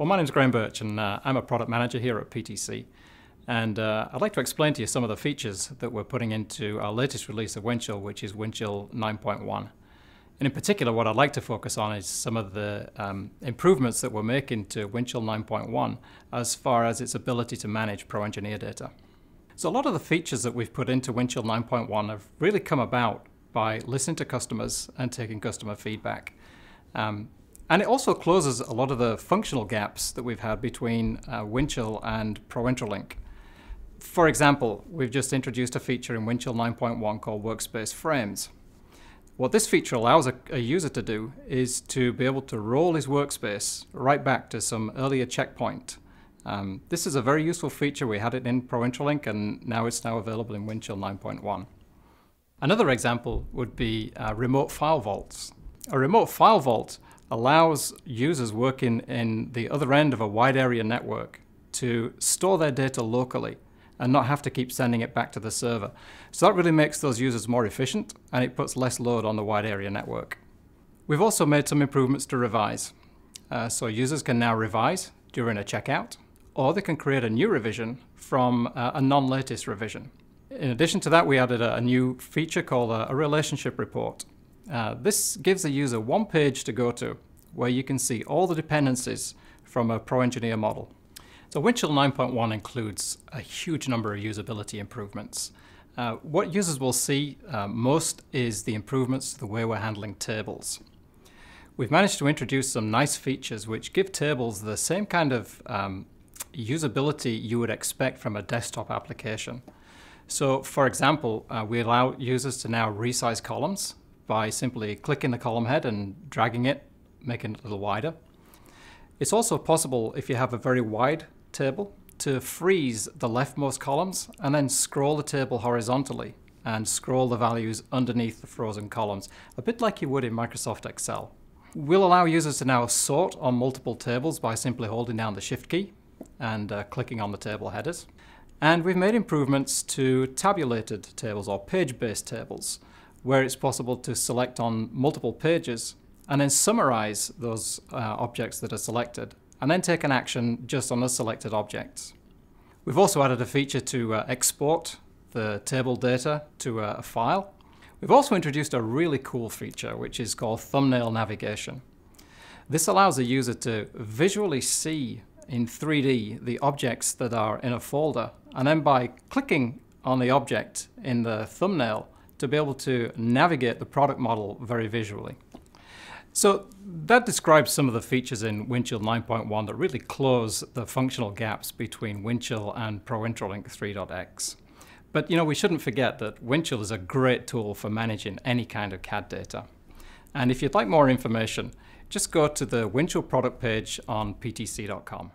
Well, my name is Graham Birch, and uh, I'm a product manager here at PTC. And uh, I'd like to explain to you some of the features that we're putting into our latest release of Windchill, which is Windchill 9.1. And in particular, what I'd like to focus on is some of the um, improvements that we're making to Windchill 9.1 as far as its ability to manage Pro Engineer data. So a lot of the features that we've put into Windchill 9.1 have really come about by listening to customers and taking customer feedback. Um, and it also closes a lot of the functional gaps that we've had between uh, Windchill and ProIntraLink. For example, we've just introduced a feature in Windchill 9.1 called Workspace Frames. What this feature allows a, a, user to do is to be able to roll his workspace right back to some earlier checkpoint. Um, this is a very useful feature. We had it in ProIntraLink and now it's now available in Windchill 9.1. Another example would be uh, remote file vaults. A remote file vault allows users working in the other end of a wide area network to store their data locally and not have to keep sending it back to the server. So that really makes those users more efficient and it puts less load on the wide area network. We've also made some improvements to revise. Uh, so users can now revise during a checkout or they can create a new revision from uh, a non-latest revision. In addition to that, we added a, a new feature called a, a relationship report. Uh, this gives the user one page to go to where you can see all the dependencies from a ProEngineer model. So Windchill 9.1 includes a huge number of usability improvements. Uh, what users will see uh, most is the improvements to the way we're handling tables. We've managed to introduce some nice features which give tables the same kind of um, usability you would expect from a desktop application. So for example, uh, we allow users to now resize columns by simply clicking the column head and dragging it, making it a little wider. It's also possible if you have a very wide table to freeze the leftmost columns and then scroll the table horizontally and scroll the values underneath the frozen columns, a bit like you would in Microsoft Excel. We'll allow users to now sort on multiple tables by simply holding down the Shift key and uh, clicking on the table headers. And we've made improvements to tabulated tables or page-based tables where it's possible to select on multiple pages and then summarize those uh, objects that are selected and then take an action just on the selected objects. We've also added a feature to uh, export the table data to a, a file. We've also introduced a really cool feature which is called thumbnail navigation. This allows a user to visually see in 3D the objects that are in a folder and then by clicking on the object in the thumbnail to be able to navigate the product model very visually. So that describes some of the features in Windchill 9.1 that really close the functional gaps between Windchill and ProIntraLink 3.x. But you know, we shouldn't forget that Windchill is a great tool for managing any kind of CAD data. And if you'd like more information, just go to the Windchill product page on ptc.com.